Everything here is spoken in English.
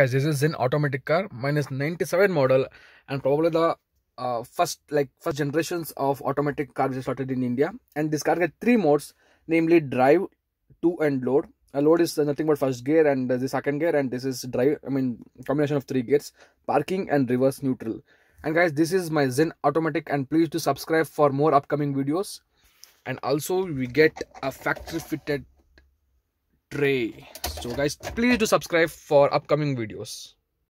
Guys, this is Zen automatic car, minus 97 model, and probably the uh, first like first generations of automatic cars started in India. And this car has three modes, namely drive, two, and load. A load is nothing but first gear and the second gear, and this is drive. I mean combination of three gears, parking and reverse neutral. And guys, this is my Zen automatic, and please do subscribe for more upcoming videos. And also we get a factory fitted tray so guys please do subscribe for upcoming videos